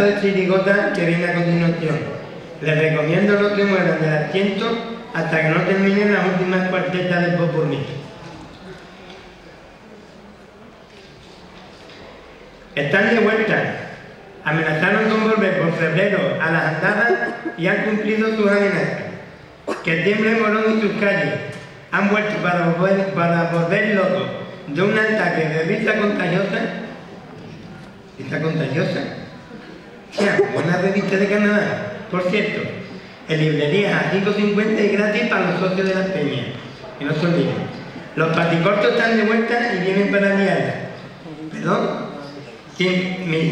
pedazo de chirigota que viene a continuación. Les recomiendo los que mueran del asiento hasta que no terminen las últimas cuartetas del Popurrí. Están de vuelta. Amenazaron con volver por febrero a las andadas y han cumplido sus amenazas. Que tiemble Morón y sus calles. Han vuelto para volver, para locos de un ataque de risa contagiosa. ¿Risa contagiosa? Ya, una revista de Canadá. Por cierto, en librerías a 5.50 y gratis para los socios de las peñas. Que no se olviden. Los paticortos están de vuelta y vienen para liarla. ¿Perdón? Me,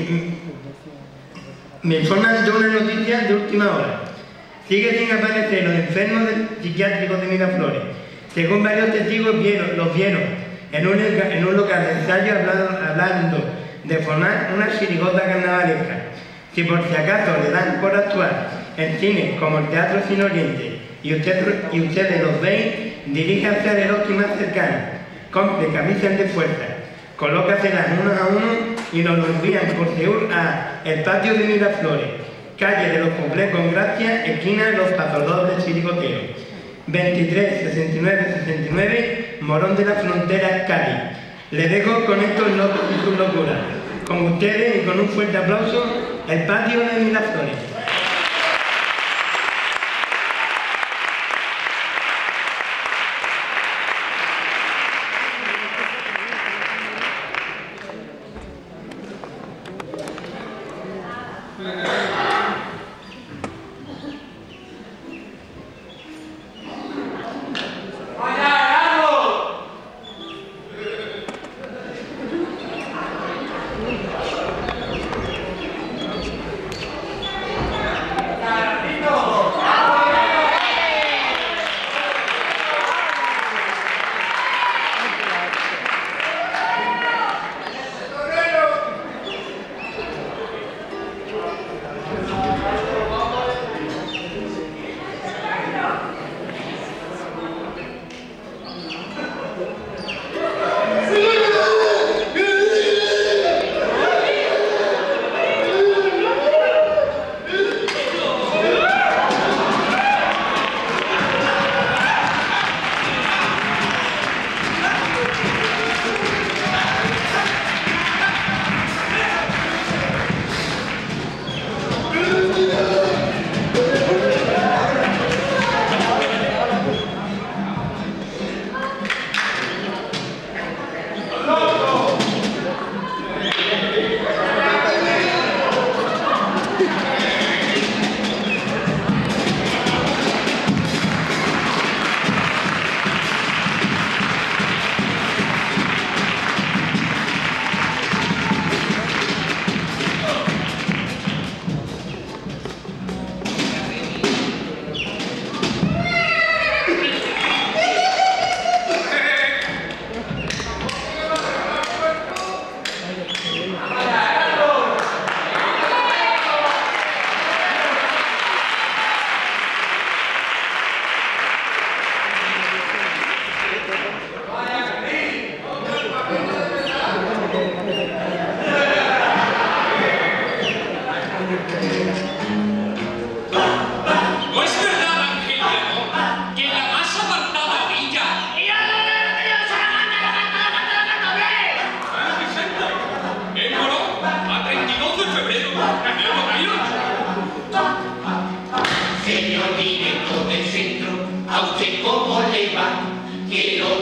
me informan de una noticia de última hora. Sigue sin aparecer los enfermos del psiquiátrico de Miraflores. Según varios testigos vieron, los vieron en un, en un local de ensayo hablando, hablando de formar una chirigota carnavalesca. Si por si acaso le dan por actuar en cines como el Teatro Sin Oriente y, usted, y ustedes los veis, diríjanse al eroski más cercano, compre camisas de fuerza, colócaselas uno a uno y nos lo envían por Seúl a el patio de Miraflores, calle de los Complejos con Gracia, esquina de los Pasodobles Chiricotero, 23 69 69, Morón de la Frontera, Cádiz. Les dejo con estos locos y sus locuras. Con ustedes y con un fuerte aplauso, el patio de Miraflores.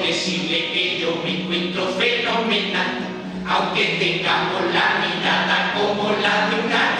Decirle que yo me encuentro fenomenal, aunque tengamos la mirada como la de una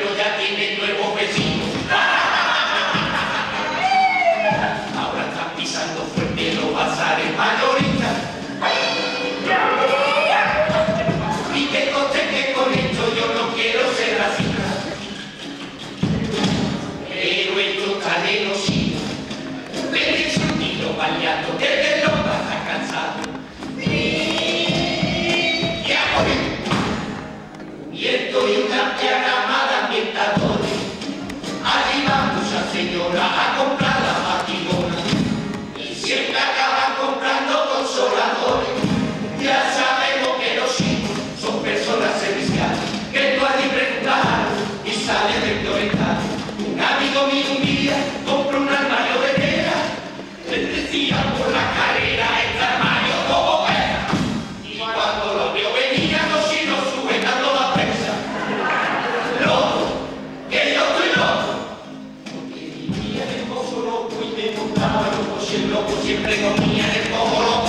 လိုချင် me montaba loco, siempre loco, siempre comía en el cojolón.